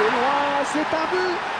C'est loin, c'est